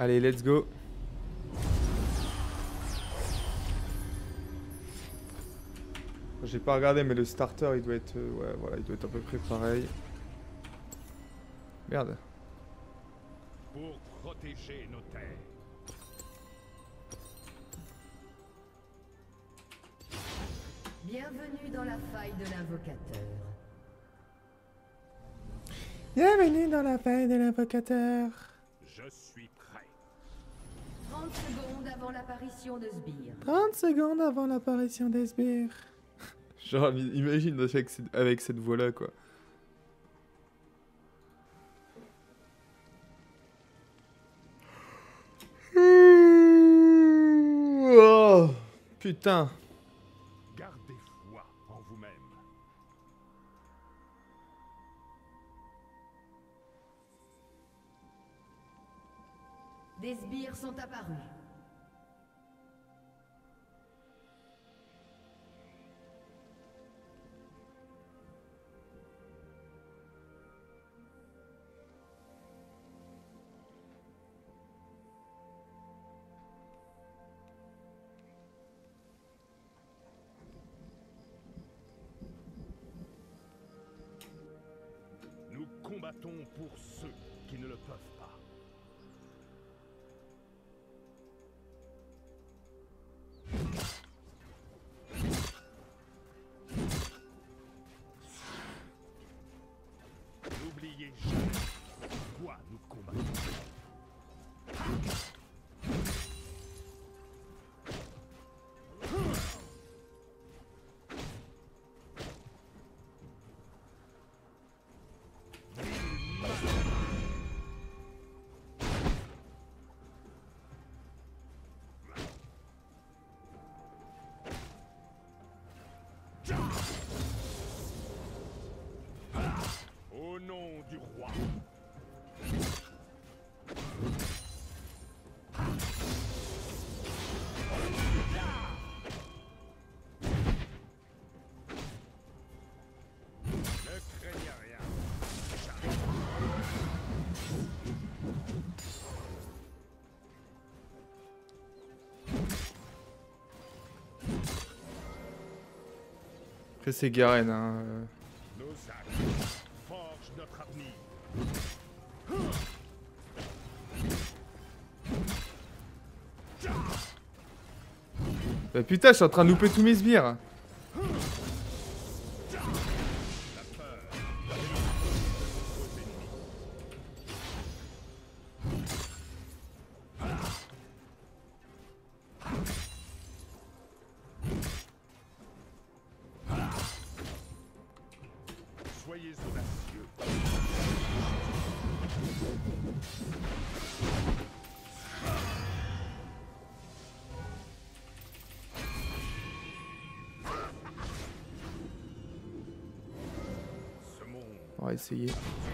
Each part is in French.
Allez, let's go. J'ai pas regardé, mais le starter, il doit être, euh, ouais, voilà, il doit être à peu près pareil. Merde. Pour protéger nos terres. Bienvenue dans la faille de l'invocateur. Bienvenue dans la faille de l'invocateur. Je suis prêt. 30 secondes avant l'apparition de Sbire. 30 secondes avant l'apparition des sbires. Genre, imagine avec cette, avec cette voix-là, quoi. Oh, putain. Des sbires sont apparus. Nous combattons pour ceux qui ne le peuvent pas. Au nom du roi. Après, c'est Garen, hein. euh. Bah putain, je suis en train de louper tous mes sbires. Monde On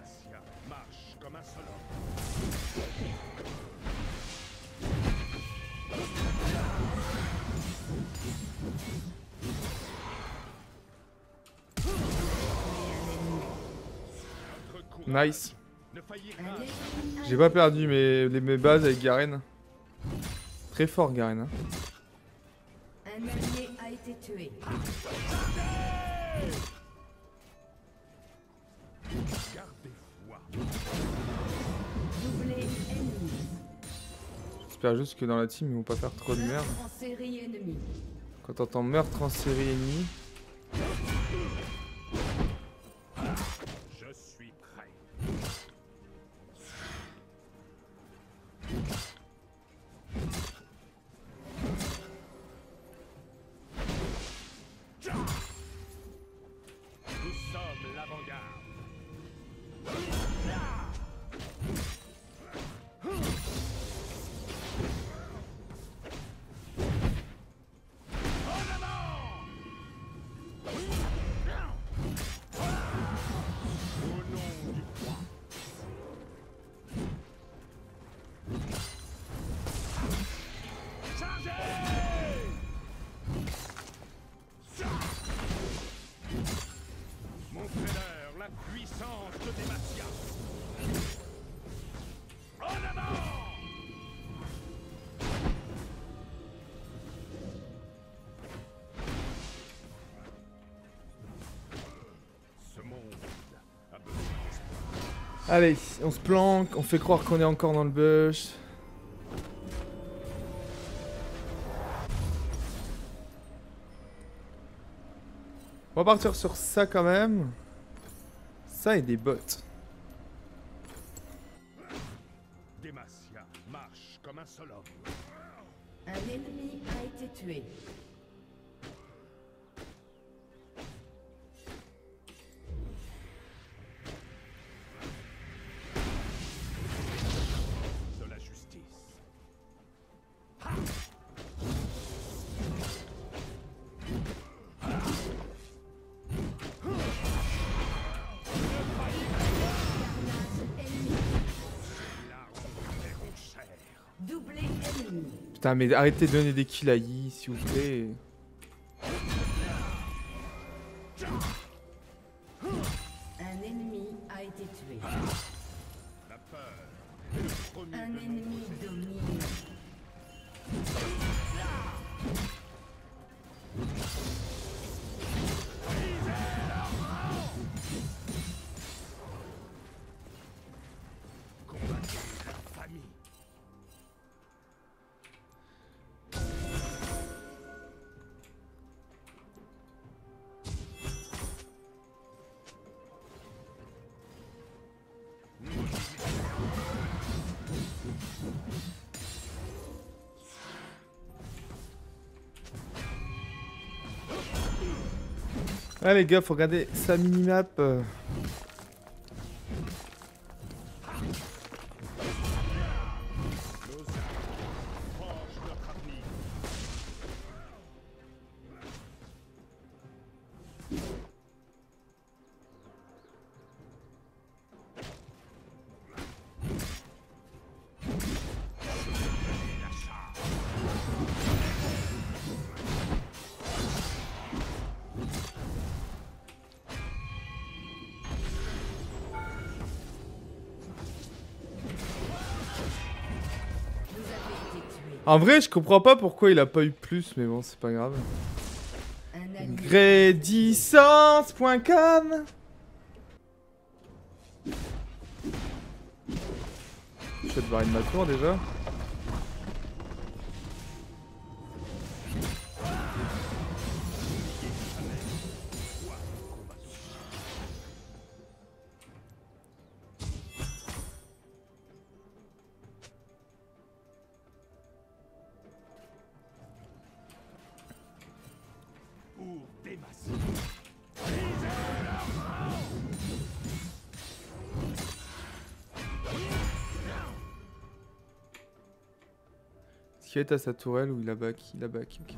Demacia marche comme un seul Nice. J'ai pas perdu mes, les- mes bases avec Garen. Très fort, Garen. hein. Un allié a été tué. J'espère juste que dans la team, ils vont pas faire trop de merde. Quand t'entends meurtre en série ennemie. Allez, on se planque, on fait croire qu'on est encore dans le bush. On va partir sur ça quand même. Ça et des bottes. Demacia marche comme un seul homme. Un ennemi a été tué. Putain, mais arrêtez de donner des kills à Yi, s'il vous plaît. Un ennemi a été tué. La peur Un ennemi domine. Ouais les gars, faut regarder sa minimap. En vrai, je comprends pas pourquoi il a pas eu plus, mais bon, c'est pas grave. Grédissance.com Je vais te barrer de ma tour déjà. Pour. Est-ce qu'il est à sa tourelle ou il a back? Il a back, ok.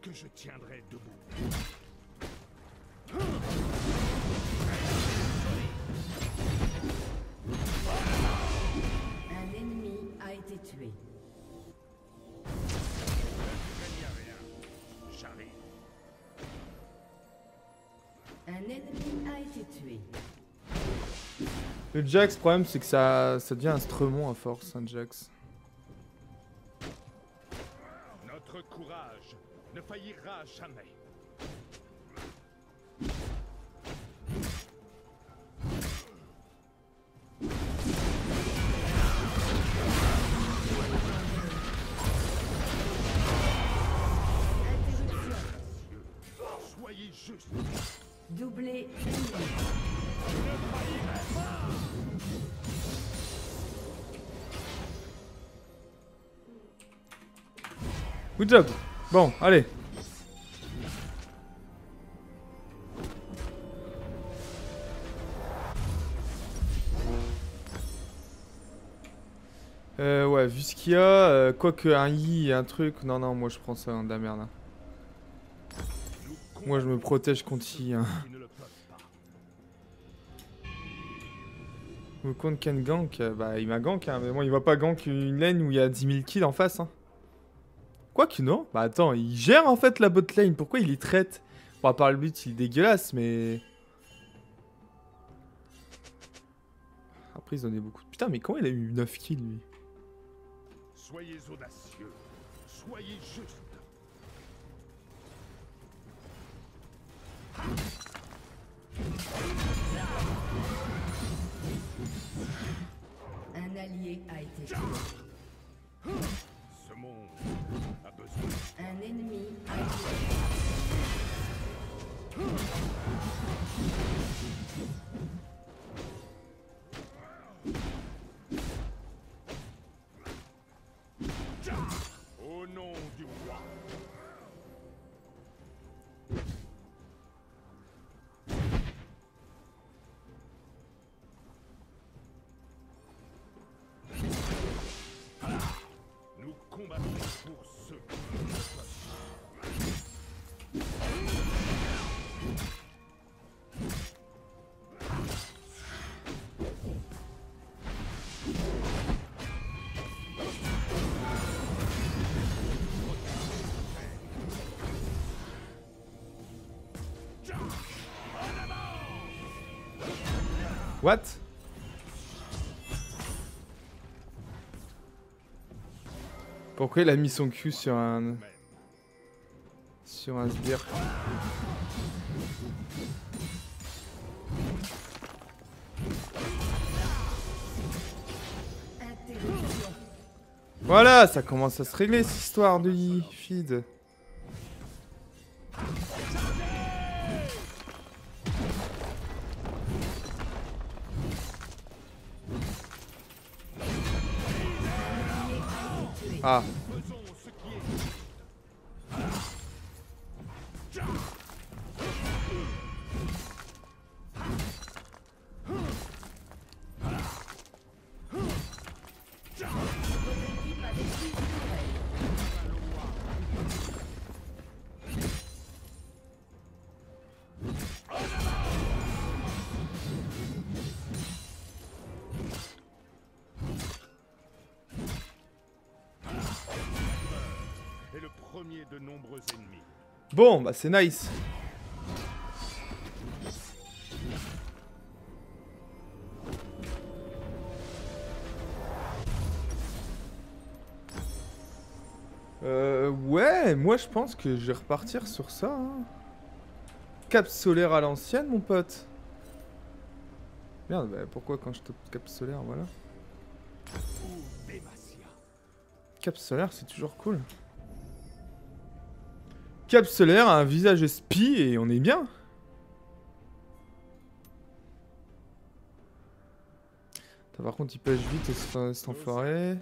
Que je tiendrai debout. Un ennemi a été tué. Un ennemi a été tué. Le Jax, le problème, c'est que ça, ça devient un Stremon à force, un Jax. Ne faillira jamais. Soyez juste. Doublé. Good job. Bon, allez. Euh, ouais, vu ce qu'il y a, euh, quoique un et un truc, non, non, moi je prends ça, hein, de la merde. hein. Moi je me protège contre yi. Hein. Ou contre Ken gank, euh, bah il m'a gank, hein, mais bon, il va pas gank une lane où il y a 10 000 kills en face. Hein. Quoique non, bah attends, il gère en fait la bot lane, pourquoi il y traite? Bon, à part le but, il est dégueulasse, mais. Après, ils donnaient beaucoup de. Putain, mais comment il a eu 9 kills lui? Soyez audacieux. Soyez juste. What? Pourquoi il a mis son cul sur un. sur un sbire? Voilà, ça commence à se régler cette histoire de feed. Ah, bon, bah c'est nice. Euh, ouais, moi je pense que je vais repartir sur ça. hein. Cap solaire à l'ancienne, mon pote. Merde, bah pourquoi quand je tape cap solaire, voilà. Cap solaire, c'est toujours cool. Cap solaire un visage spi et on est bien. Par contre, il pêche vite cet enfoiré.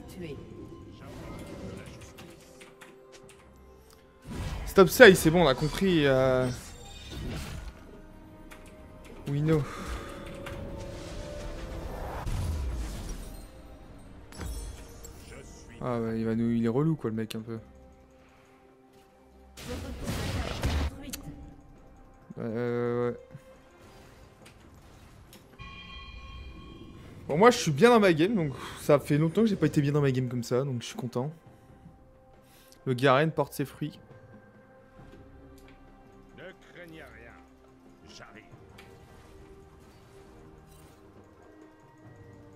Ennemi a été tué. Stop ça, c'est bon, on a compris. Euh... We know. Ah ouais, il va nous, il est relou quoi le mec un peu. Moi je suis bien dans ma game donc ça fait longtemps que j'ai pas été bien dans ma game comme ça donc je suis content. Le Garen porte ses fruits. Ne craignez rien. J'arrive.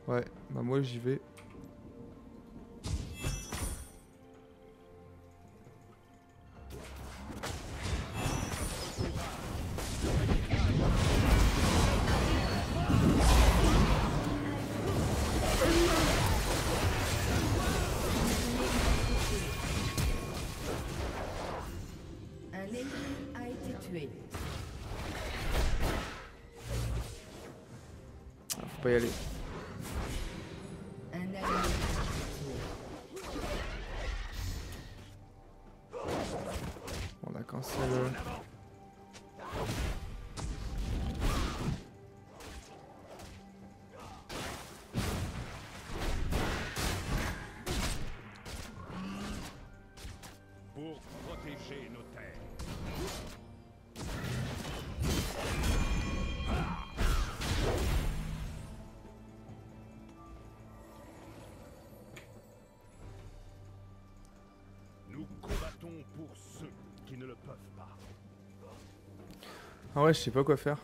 Ouais, bah moi j'y vais. Ah, faut pas Ah ouais, je sais pas quoi faire.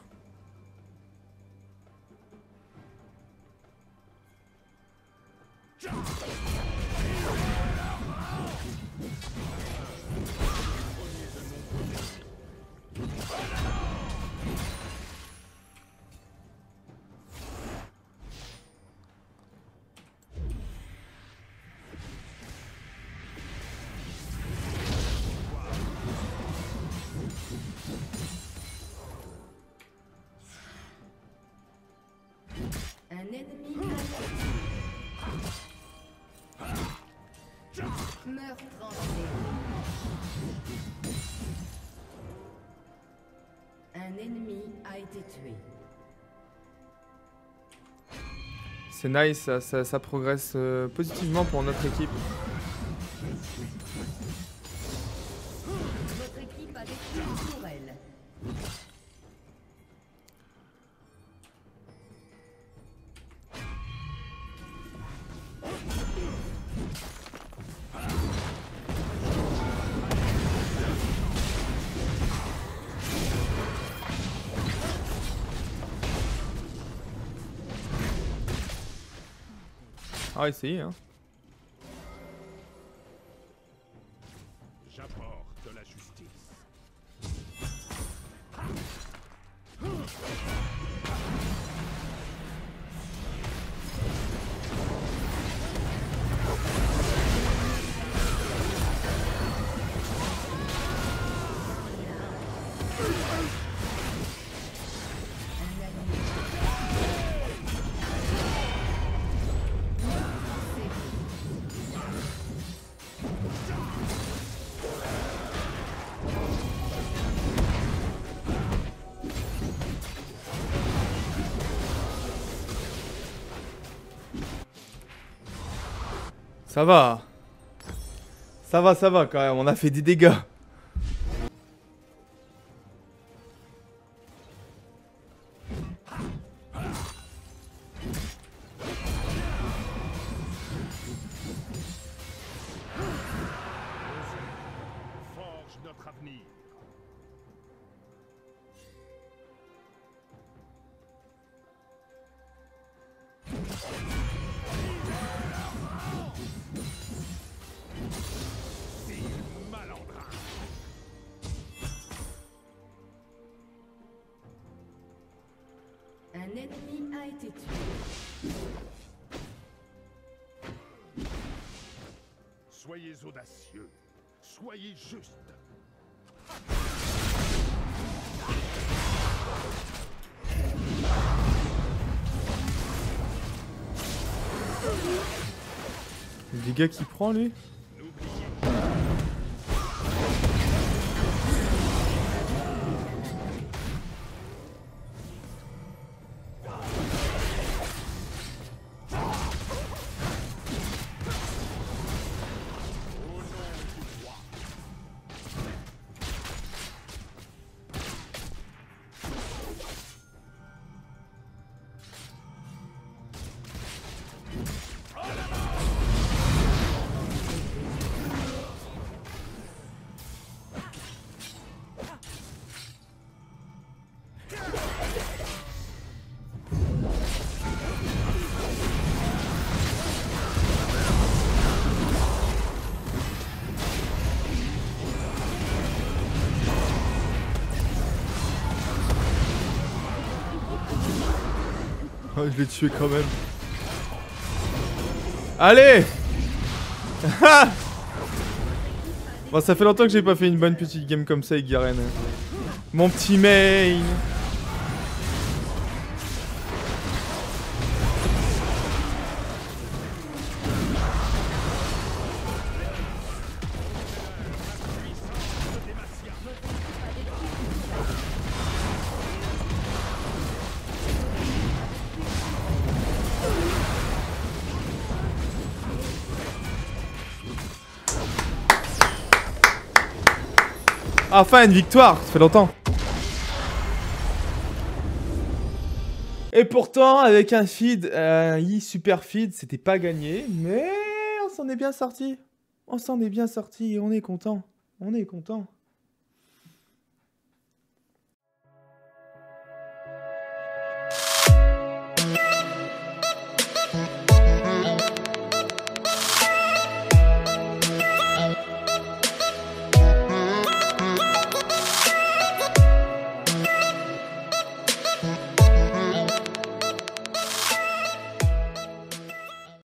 Un ennemi a été tué. C'est nice, ça, ça, progresse euh, positivement pour notre équipe. Ah, essayez, hein. J'apporte Ça va. Ça va, ça va quand même, on a fait des dégâts. Été tué. Soyez audacieux. Soyez juste. Les dégâts qu'il prend lui? Oh, je l'ai tué quand même. Allez Bon, ça fait longtemps que j'ai pas fait une bonne petite game comme ça avec Garen. Mon petit main Enfin une victoire, ça fait longtemps. Et pourtant, avec un feed, un i super feed, c'était pas gagné, mais on s'en est bien sorti. On s'en est bien sorti et on est content. On est content.